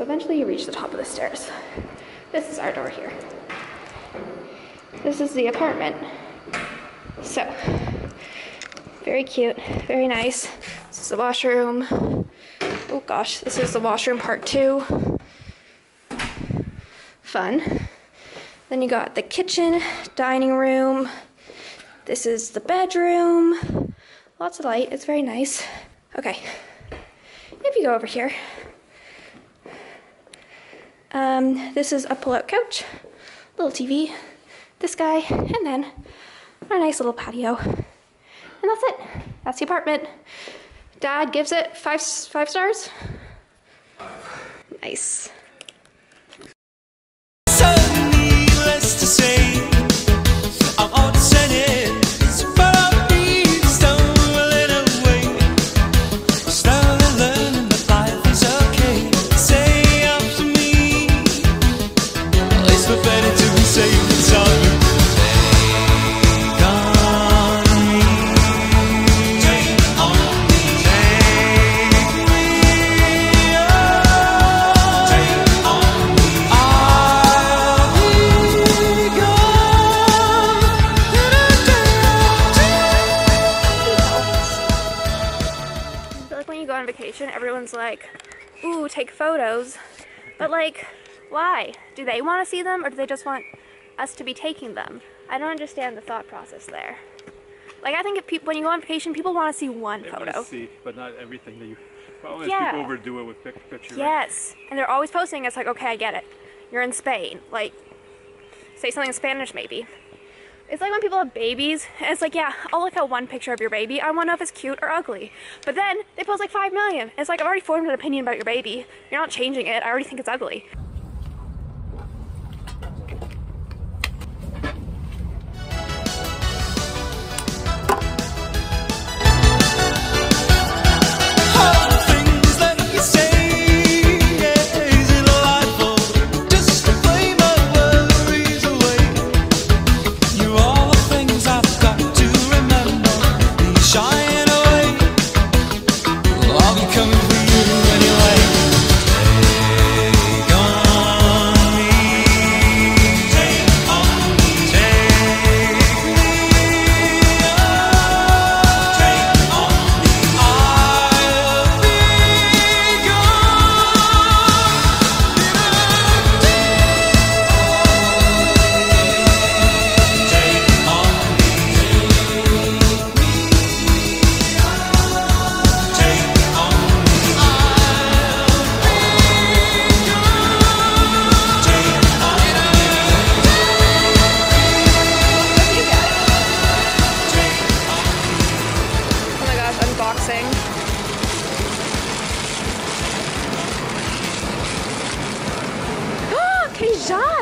So eventually you reach the top of the stairs. This is our door here. This is the apartment. So, very cute, very nice. This is the washroom. Oh gosh, this is the washroom part two. Fun. Then you got the kitchen, dining room. This is the bedroom. Lots of light, it's very nice. Okay, if you go over here, um, this is a pull-out couch, little TV, this guy, and then a nice little patio. And that's it. That's the apartment. Dad gives it five five stars. Nice. Vacation, everyone's like, ooh, take photos. But like, why? Do they want to see them or do they just want us to be taking them? I don't understand the thought process there. Like, I think if people, when you go on vacation, people want to see one They photo. want to see, but not everything that you. Well, Yeah. people overdo it with pic- picture. right? Yes. And they're always posting, it's like, okay, I get it. You're in Spain. Like, say something in Spanish maybe. It's like when people have babies, and it's like, yeah, I'll look at one picture of your baby. I want to know if it's cute or ugly. But then they post like 5 million. It's like, I've already formed an opinion about your baby. You're not changing it. I already think it's ugly. shot.